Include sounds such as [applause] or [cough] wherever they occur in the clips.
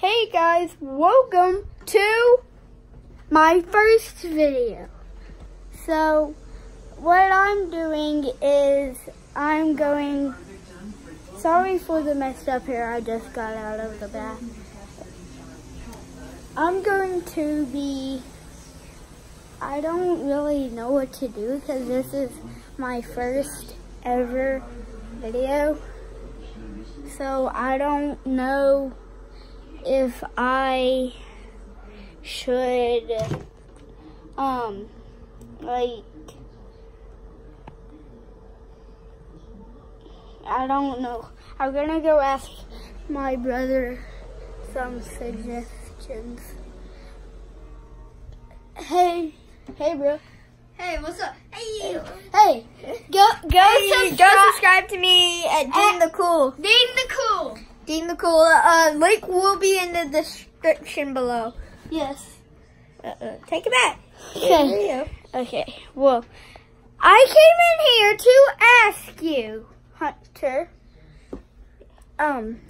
Hey guys, welcome to my first video. So, what I'm doing is I'm going, sorry for the messed up hair, I just got out of the bath. I'm going to be, I don't really know what to do because this is my first ever video. So I don't know if I should, um, like, I don't know. I'm gonna go ask my brother some suggestions. Hey, hey, bro. Hey, what's up? Hey, Hey, go go Hey, subscribe. go subscribe to me at Dean the Cool. Dean the Cool. Dean the Cool. Uh, link will be in the description below. Yes. Uh, uh, take it back. Okay. Okay. Well, I came in here to ask you, Hunter. Um,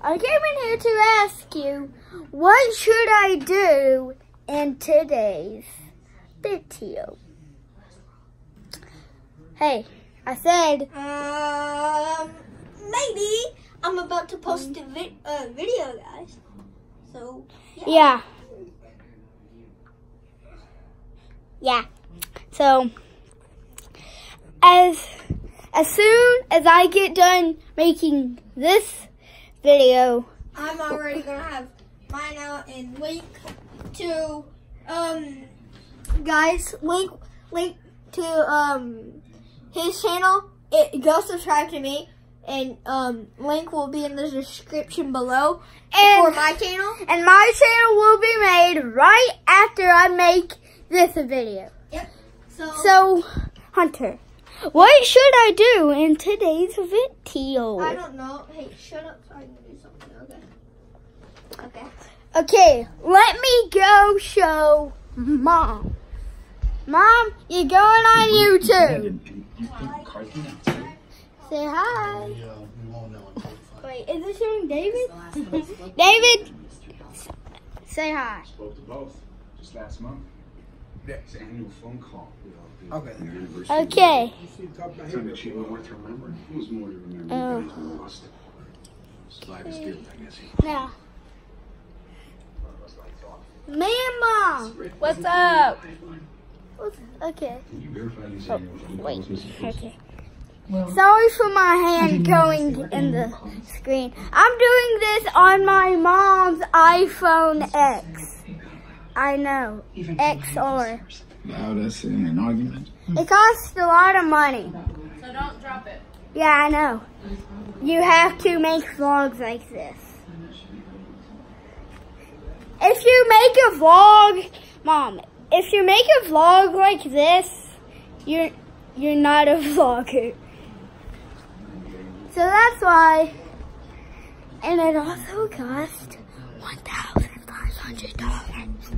I came in here to ask you, what should I do in today's video? Hey, I said, Um, maybe I'm about to post a vi- uh, video, guys. So yeah. Yeah. So, as as soon as I get done making this video, I'm already gonna have mine out and link to um guys link link to um his channel. It go subscribe to me and um link will be in the description below and, for my channel. and my channel will be made right after I make this video. So, So, Hunter, what should I do in today's video? I don't know. Hey, shut up so I can do something. Okay. Okay. Okay, let me go show mom. Mom, you're going on YouTube. Say hi. Wait, is this showing David? [laughs] David, say hi. Spoke to both just last month. Yeah. It's an annual phone call. We all do. Okay. Okay. It's an achievement worth remembering. It was more to remember. Oh. You guys lost. It's is gift, I guess. Now. Me and mom. What's up? Okay. Can you verify these Oh, wait. calls, Mr. Frost? Okay. Sorry for my hand going in the screen. I'm doing this on my mom's iPhone X. I know. XR. Wow, that's in an argument. It costs a lot of money. So don't drop it. Yeah, I know. You have to make vlogs like this. If you make a vlog, mom, if you make a vlog like this, you're you're not a [laughs] vlogger. So that's why. And it also cost one thousand five hundred dollars.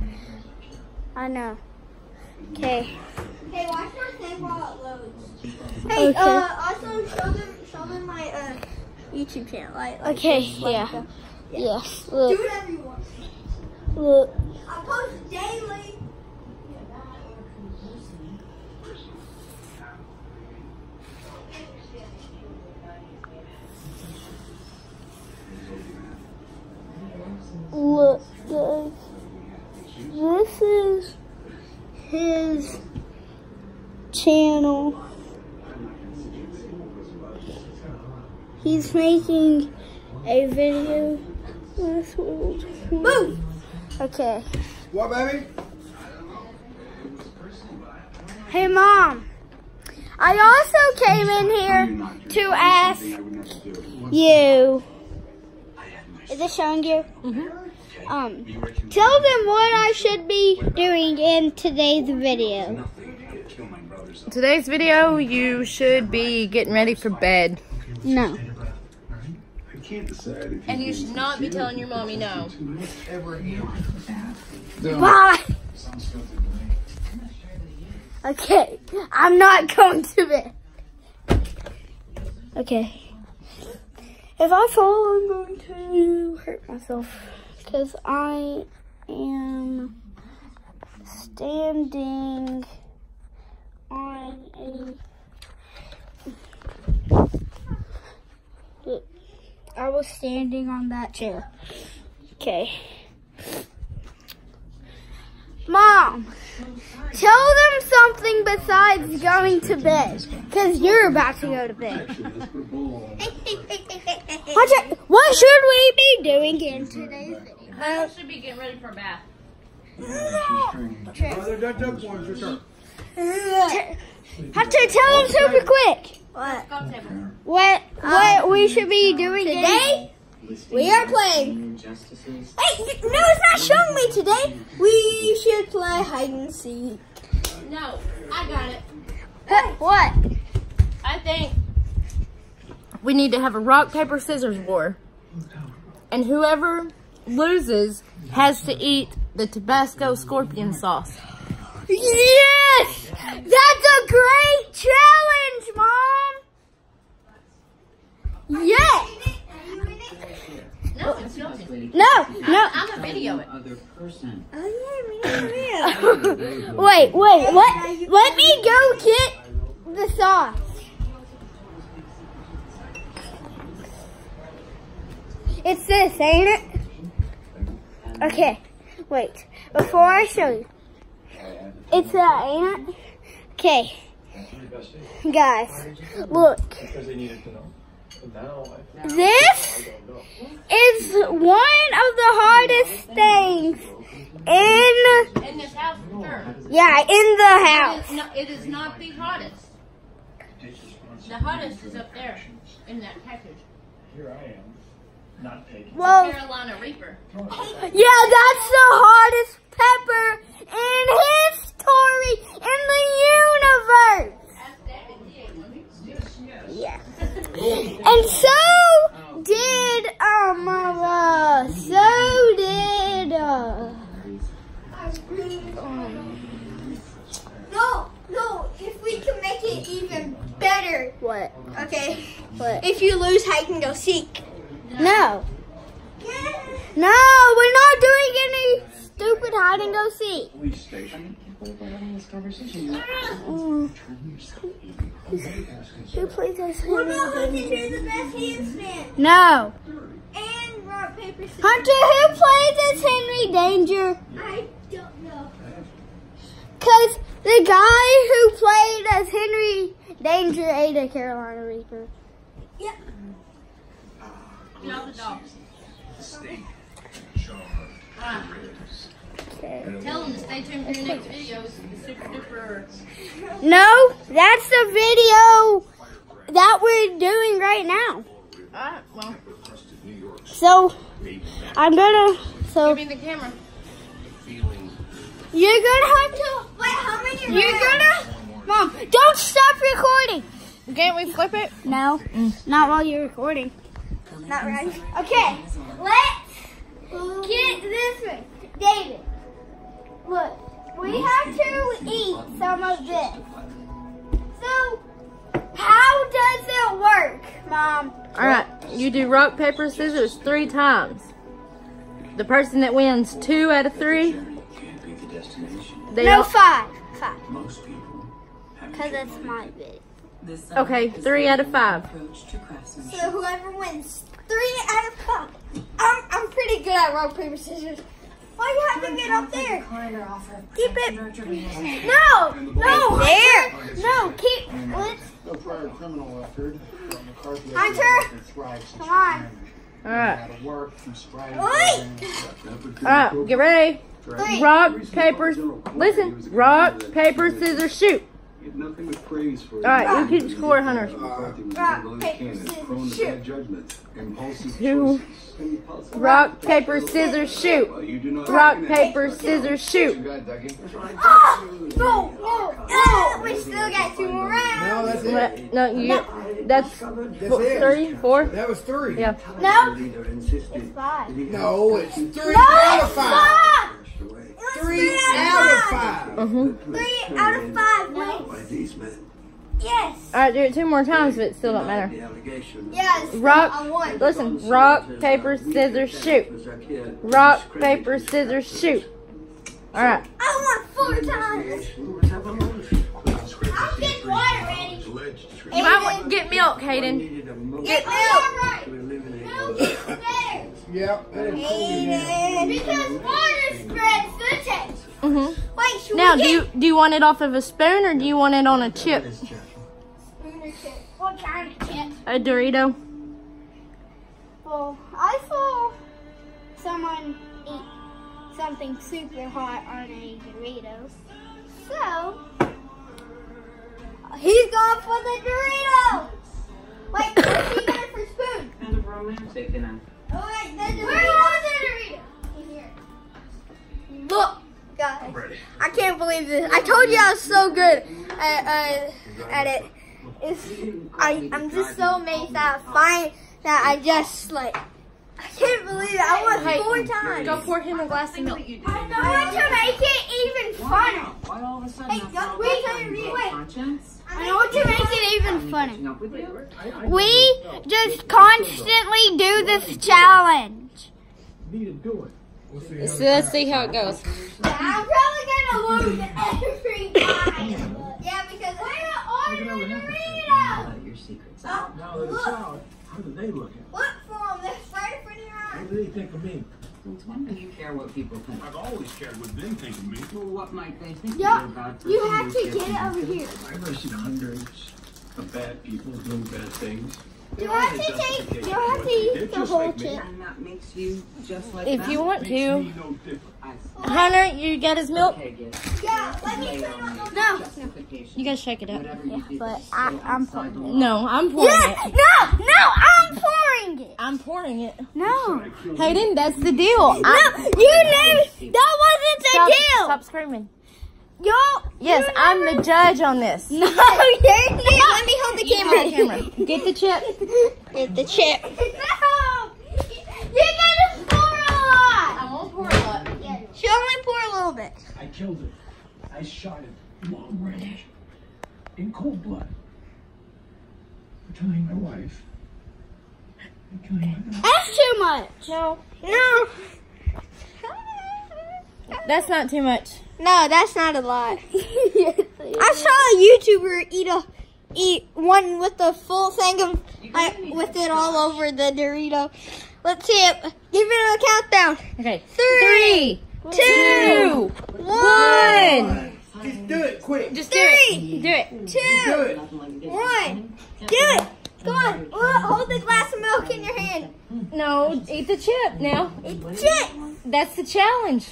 I know. Okay. Hey, watch my thing while it loads. Hey, Okay. uh, also show them, show them my uh YouTube channel. Like, like Okay. Yeah. the- Yes. Do Look. whatever you want. Look. I post daily. Look, guys. This is his channel. He's making a video. Last world. Boom. Okay. What, baby? Hey, mom. I also came in here to ask I would never do. you. Is this showing you? Um, tell them what I should be doing in today's video. Kill my brothers. Today's video, you should be getting ready for bed. No. I can't decide if And you should not be telling your mommy no. Ever again. Bye. Okay, I'm not going to bed. Okay. If I fall, I'm going to hurt myself because I am standing on a. Look, I was standing on that chair. Okay. Mom, tell them something besides going to bed. Because you're about to go to bed. [laughs] What, should- what should we be doing in today's video? I should be getting ready for a bath. Brother Duck Duck wants your turn. Have to tell them super quick. What? Go table. What what we should be doing Today, we are playing. Hey, no, it's not showing me today. We should play hide and seek. No, I got it. Huh, What? I think we need to have a rock, paper, scissors war. And whoever loses has to eat the Tabasco scorpion sauce. Yes! That's a great challenge, Mom! Yes! No, it's filming. No, no. I'm gonna video it. Other person. Oh, yeah, me. [laughs] [laughs] Wait, wait, let, let me go get the sauce. It's this, ain't it? Okay, wait. Before I show you. It's that, ain't it? Okay. Guys, look. This is one of the hardest things in, In this house, sure. yeah, in the house. is, not, it is not the hottest. The hottest is up there in that package. Here I am, not taking. Well, Carolina Reaper. yeah, that's the hardest pepper in history in the universe. Yeah. And so did um uh, so did uh No, no, if we can make it even better. what? Okay. What? If you lose, hide and go seek. No. No, we're not doing any stupid hide and go seek. Police station. What about having this conversation? Who plays this? What about who can do the best handstand? No. And rock, paper, scissors. Hunter, who plays as Henry Danger? I don't know. Cause the guy who played as Henry Danger ate a Carolina Reaper. No, the dogs. Steak. Right. Okay. Tell them to stay tuned for your next video. It's super duper. No, that's the video that we're doing right now. Alright, well, So I'm gonna. So give me the camera. you're gonna have to. Wait, how many You're gonna. Mom, don't stop recording. Can't we flip it? No, not while you're recording. Not right. Okay, let's get this one. David, look, we have to eat some of this. So, how does it work, Mom? Alright, you do rock, paper, scissors three times. The person that wins two out of three, Can't be the they No, five. Five, Most people because that's my bit. Okay, three out of five. So whoever wins three out of five. I'm, I'm pretty good at rock, paper, scissors. Why you having it up there? Keep it. No, no, there. No, keep. No prior criminal record. Hunter, come on. Alright, Out of work from sobriety Oi! program. alright, get ready. Three. Rock, paper, listen. Rock, paper, scissors, shoot. Nothing but praise for Alright, you keep score, Hunter. Uh, Rock, paper, scissors, shoot. judgment, impulsive Two. choices. Rock, paper, scissors, shoot. Well, you do not Rock, paper, scissors, shoot. Good! Ah! No, no, no. We still got two more rounds. No, that's it. What? No, you. That's That's four, it. three, four. That was three. Yeah. No, Leader insisted five. No, it's three No, out of five. Five. away Three out of five. Mm-hmm. Three out of five wins. by these men. Yes. All right, do it two more times, but it still don't matter. Yes. Rock. I. Listen. Rock, paper, scissors, shoot. Rock, paper, scissors, shoot. All right. I want four times. I'm getting water ready. You might want to get milk, Hayden. Get milk. Milk is better. Yeah, that is cool in there. Because water spreads the taste. Mhm. Wait, should Now, we do get you do you want it off of a spoon or do you want it on a chip? What kind of chip? A Dorito. Well, I saw someone eat something super hot on a Dorito. So, He's going for the Doritos. Wait, what's he got for spoon? kind of romantic, you. Oh wait, there's a Where was the Dorito? In here. Look, guys. I can't believe this. I told you I was so good at, uh, at it. It's, I, I'm just so amazed that I find that I just like. I can't believe it. I won Hey, four times. Go pour him a glass of milk. I want to make it even funner. Why all of a sudden Hey, that's wait, wait, wait. conscience? I want to make it even funny. Catching up with you? We just constantly do this challenge. Need to do it. We'll see So let's see how it goes. I'm probably gonna lose every time. Yeah, because we're ordering Doritos. Let your secrets Oh, out. Now that how do they look at? Look for them. They're right in front of your eyes. What do they think of me? Since when do you care what people think? I've always cared what they think of me. Well, what might they think Yeah, of you about You have to get it over here. I've seen hundreds of bad people doing bad things. You have to take. You have to eat the whole chip. And that makes you just like If you want to, me no Hunter, you got his milk. Okay. Yeah, let me Lay put on on the the No. You gotta shake it up. Whatever you did but I, I'm outside the law. No, I'm pouring Yeah, it. no, no, I'm pouring it. I'm pouring it. No, Hayden, that's the deal. no, you knew that wasn't the Stop, deal. stop screaming. Yo, Yes, I'm never- the judge on this. [laughs] No, you're not. Let me hold the You hold the camera. camera. Get the chip. Get the chip. [laughs] No! You're gonna pour a lot! I won't pour a lot. She only pour a little bit. I killed it. I shot it long range. In cold blood. For killing my wife. And killing my That's too much. No, No. that's not too much. No, that's not a lot. [laughs] I saw a YouTuber eat a eat one with the full thing of I, with it all over the Dorito. Let's see it. Give it a countdown. Okay. Three, Three, two, two, one, one. Just do it quick. Just do Three. it. Do it. Do two, it. Nothing like this. one. Do it. Come on. Hold the glass of milk in your hand. No, eat the chip now. Eat the chip. That's the challenge.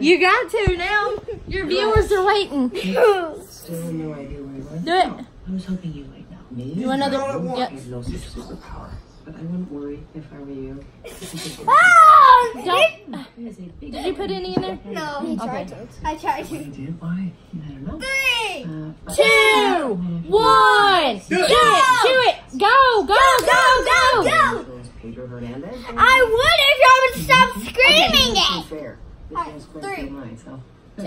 You got to now. Your viewers are waiting. Do Still no idea where you were. it. I was hoping you might know. Me? You want another? I Yep. have no superpower. But I wouldn't worry if I were you. Ah! [laughs] Don't. It is a big Did you put any in there? No, Okay. I tried to. You did? Why? I don't know. Three. Uh, but- Two, one. Do it. Do it. Go. Go. Go. Go. Go. Goes Pedro Hernandez. I would if y'all would stop screaming To be it. Fair, this Alright, one's three. mine, so. No,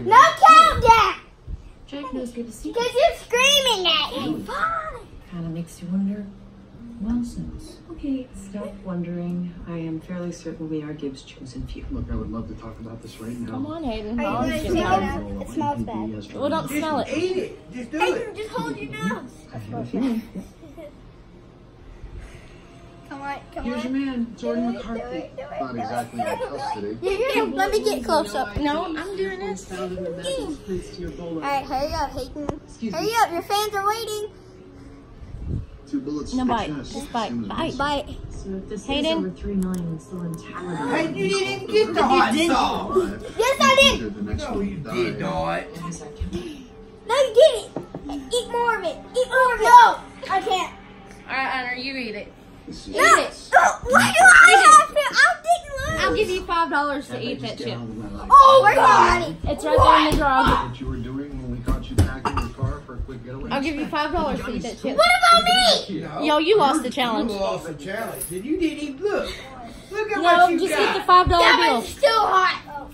no count that. Jake knows good to see. Because you're screaming at me. Kind of makes you wonder. Well, since. Okay, stop wondering. I am fairly certain we are Gibbs' chosen few. Look, I would love to talk about this right now. Come on, Hayden. Are you gonna get take it out? It smells bad. Well, don't smell it. Eat it. Just do Hey, it. just hold your nose. I have a feeling. Come on, come Here's your man, Jordan McCarthy. Do it, do it, Not do it. exactly in custody. You're gonna, let me get close up. No, I'm doing this. Found in the medical streets to your bowler. Alright, hurry up, Hayden. Excuse Hurry me. up, your fans are waiting. Two bullets No bite. chest. Just bite. Bite. Bite. So if this Hayden? is over three million still in town. Hey, you didn't get the hot sauce. Yes, I did. Either The next No, you did not. As I can No, you didn't. Eat more of it. Eat more of it. No, I can't. All right, Honor, you eat it. This is No. Oh, why do I have to? I didn't I'll give you five dollars to eat that chip. on with my life? Oh my god. It's right there in the drawer. What you were doing when we caught you back in your car for a quick getaway? I'll give you five dollars to eat that chip. What about me? No. Yo, you lost the challenge. You lost the challenge. And you didn't even look. Look at No, what you just got. eat the five dollar That bill. one's still hot. Oh,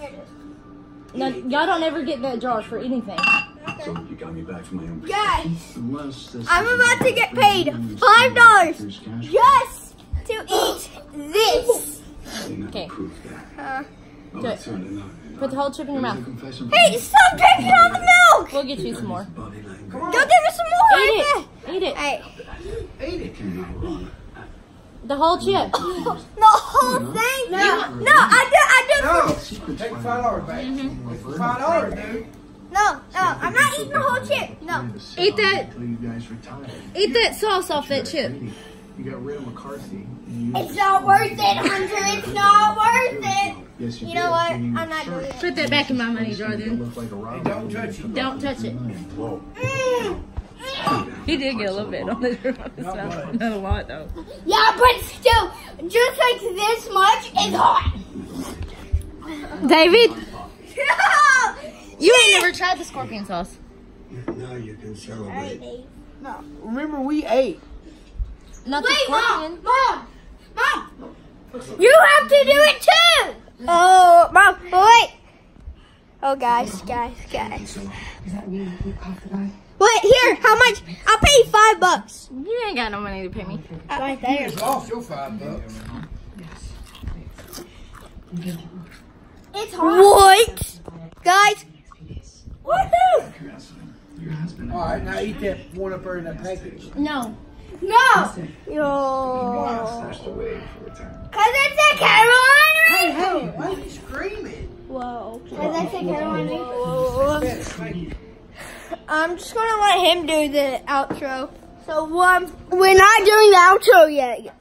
there it is. No, y'all don't ever get that jar for anything. Okay. So you got me back from my own Guys, I'm about to get paid Mm, five dollars there's just to eat this. Okay. Uh, Oh, Do it. it's not enough. Put the whole chip in your mouth. hey, stop drinking all the milk! We'll get you some more. Go give me some more. Eat it. Eat it. Hey, Came out. The whole chip. the whole thing? No, no, I did, I did. No, take five dollars back. Mm-hmm. Five dollars, dude. No, no, I'm not eating the whole chip. No. Plan to sit Eat that. you guys. Eat that sauce off that chip. You got rid of McCarthy. It's not worth it, Hunter. It's not worth it. Yes, you You know what? I'm not searched. doing it. Put that back in my money This jar then. look like a robber. don't touch it. Don't touch it. Mm. He did get a little bit on his Not [laughs] not a lot though. Yeah, but still, just like this much is hot. David, [laughs] [laughs] you ain't never tried the scorpion sauce. Now you can celebrate. No. Remember, we ate. Not the Wait, scorpion. mom, mom, mom. You have to do it too. Oh, mom, wait. Oh, guys, guys, guys. Wait, here, how much? I'll pay you five bucks. You ain't got no money to pay me. Uh, right there. It's off your five bucks. Yes. It's hot. What? Guys. Woohoo! Your husband. All right, now eat that one up there in that package. No. No. Yo. Stashed away for a time. Cause it's a Carolina. Hey, hey, why are you screaming? Whoa. Cause it's a Carolina. I'm just gonna let him do the outro. So um, we're not doing the outro yet.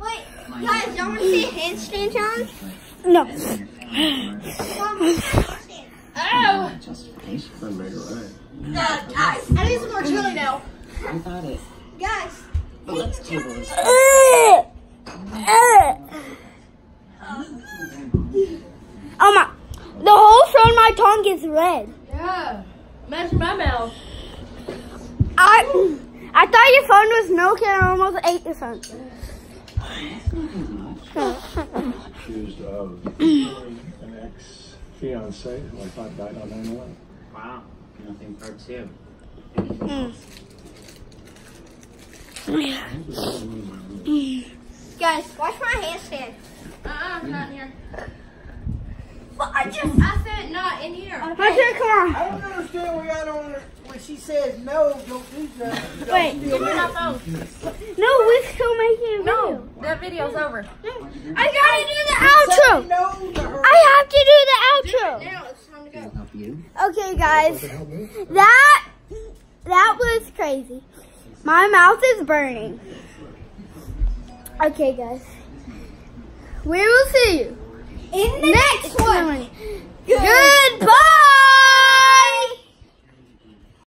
Wait, guys, y'all wanna see a handstand challenge? No. Oh. Justification. Right, right. Uh, guys, I need some more chili now. I thought it. Guys. But let's table. Oh my! The whole front of my tongue is red. Yeah. Match my mouth. I I thought your phone was milk and I almost ate your phone. Accused of [clears throat] killing an ex fiance who I thought died on 9 11. Wow. Nothing part two. Hmm. Guys, watch my handstand. Uh-uh, not in here. But I just I said not in here. Hunter, come on. I don't understand where y'all don't, when she says no, don't do something. Don't Wait. Give me my phone. No, we're still making a video. No, that video's over. I gotta do the outro. No to. I have to do the outro. Now it's time to go. Help you? Okay, guys. That that was crazy. My mouth is burning. Okay, guys. We will see you in the next one. Good